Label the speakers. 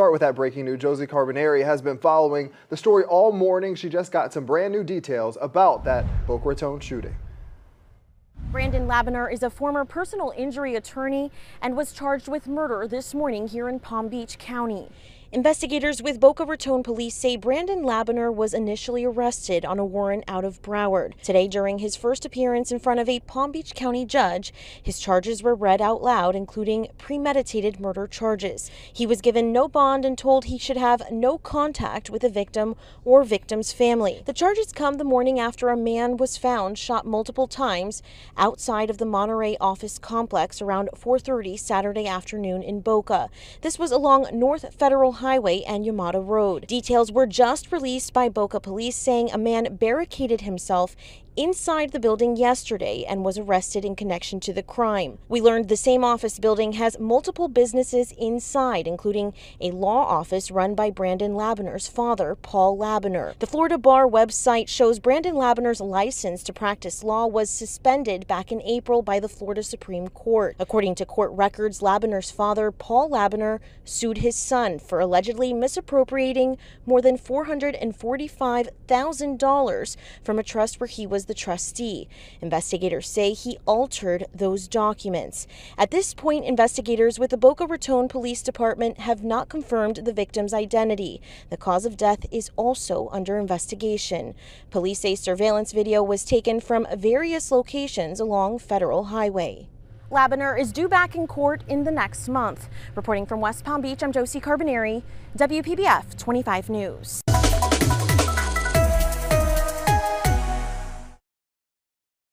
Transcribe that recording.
Speaker 1: Start with that breaking news. Josie Carbonari has been following the story all morning. She just got some brand new details about that Boca Raton shooting.
Speaker 2: Brandon Labiner is a former personal injury attorney and was charged with murder this morning here in Palm Beach County. Investigators with Boca Raton police say Brandon Labiner was initially arrested on a warrant out of Broward. Today, during his first appearance in front of a Palm Beach County judge, his charges were read out loud, including premeditated murder charges. He was given no bond and told he should have no contact with the victim or victim's family. The charges come the morning after a man was found shot multiple times outside of the Monterey office complex around 4:30 Saturday afternoon in Boca. This was along North Federal Highway and Yamato Road. Details were just released by Boca Police saying a man barricaded himself inside the building yesterday and was arrested in connection to the crime. We learned the same office building has multiple businesses inside, including a law office run by Brandon Labiner's father, Paul Labiner. The Florida Bar website shows Brandon Labiner's license to practice law was suspended back in April by the Florida Supreme Court. According to court records, Labiner's father, Paul Labiner, sued his son for allegedly misappropriating more than $445,000 from a trust where he was the trustee. Investigators say he altered those documents. At this point, investigators with the Boca Raton Police Department have not confirmed the victim's identity. The cause of death is also under investigation. Police say surveillance video was taken from various locations along Federal Highway. Labiner is due back in court in the next month. Reporting from West Palm Beach, I'm Josie Carbonari, WPBF 25 News.